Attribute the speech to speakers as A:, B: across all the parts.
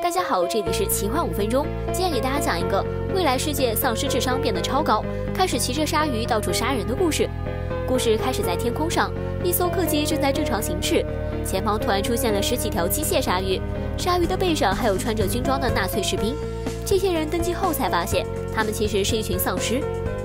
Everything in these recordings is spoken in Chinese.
A: 大家好，这里是奇幻五分钟。今天给大家讲一个未来世界丧尸智商变得超高，开始骑着鲨鱼到处杀人的故事。故事开始在天空上，一艘客机正在正常行驶，前方突然出现了十几条机械鲨鱼，鲨鱼的背上还有穿着军装的纳粹士兵。这些人登机后才发现，他们其实是一群丧尸。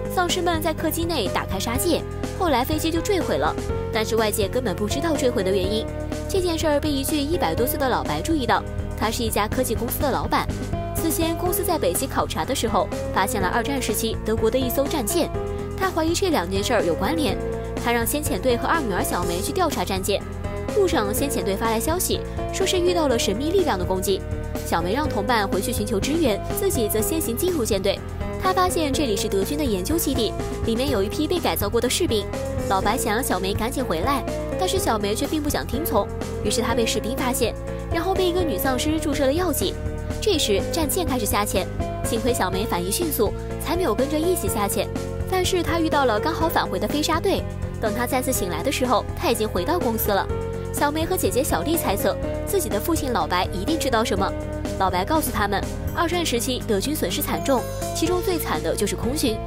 A: 丧尸们在客机内打开杀戒，后来飞机就坠毁了，但是外界根本不知道坠毁的原因。这件事儿被一具一百多岁的老白注意到。他是一家科技公司的老板。此前，公司在北极考察的时候，发现了二战时期德国的一艘战舰。他怀疑这两件事儿有关联。他让先遣队和二女儿小梅去调查战舰。路上，先遣队发来消息，说是遇到了神秘力量的攻击。小梅让同伴回去寻求支援，自己则先行进入舰队。他发现这里是德军的研究基地，里面有一批被改造过的士兵。老白想让小梅赶紧回来，但是小梅却并不想听从。于是他被士兵发现。然后被一个女丧尸注射了药剂，这时战舰开始下潜，幸亏小梅反应迅速，才没有跟着一起下潜。但是她遇到了刚好返回的飞沙队，等她再次醒来的时候，她已经回到公司了。小梅和姐姐小丽猜测自己的父亲老白一定知道什么。老白告诉他们，二战时期德军损失惨重，其中最惨的就是空军。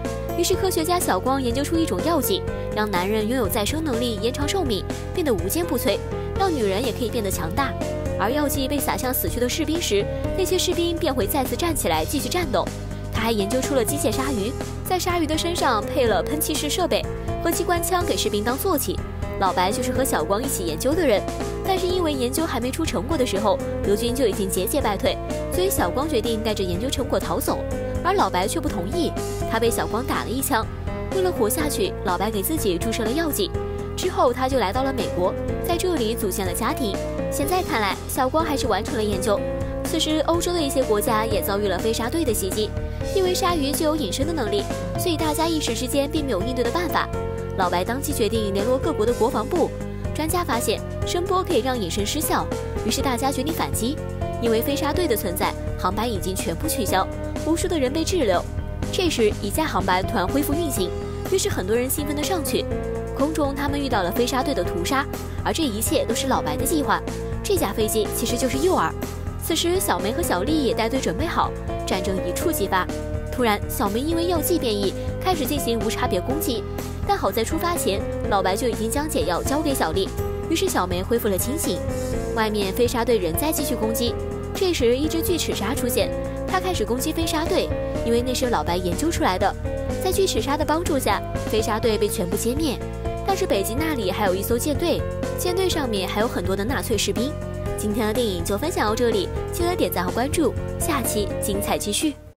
A: 于是科学家小光研究出一种药剂，让男人拥有再生能力，延长寿命，变得无坚不摧；让女人也可以变得强大。而药剂被撒向死去的士兵时，那些士兵便会再次站起来继续战斗。他还研究出了机械鲨鱼，在鲨鱼的身上配了喷气式设备和机关枪，给士兵当坐骑。老白就是和小光一起研究的人，但是因为研究还没出成果的时候，德军就已经节节败退，所以小光决定带着研究成果逃走，而老白却不同意。他被小光打了一枪，为了活下去，老白给自己注射了药剂。之后他就来到了美国，在这里组建了家庭。现在看来，小光还是完成了研究。此时，欧洲的一些国家也遭遇了飞鲨队的袭击。因为鲨鱼具有隐身的能力，所以大家一时之间并没有应对的办法。老白当即决定联络各国的国防部。专家发现声波可以让隐身失效，于是大家决定反击。因为飞鲨队的存在，航班已经全部取消，无数的人被滞留。这时，一架航班突然恢复运行，于是很多人兴奋地上去。空中，他们遇到了飞沙队的屠杀，而这一切都是老白的计划。这架飞机其实就是诱饵。此时，小梅和小丽也带队准备好，战争一触即发。突然，小梅因为药剂变异，开始进行无差别攻击。但好在出发前，老白就已经将解药交给小丽，于是小梅恢复了清醒。外面飞沙队仍在继续攻击。这时，一只巨齿鲨出现，它开始攻击飞鲨队，因为那是老白研究出来的。在巨齿鲨的帮助下，飞鲨队被全部歼灭。但是北极那里还有一艘舰队，舰队上面还有很多的纳粹士兵。今天的电影就分享到这里，记得点赞和关注，下期精彩继续。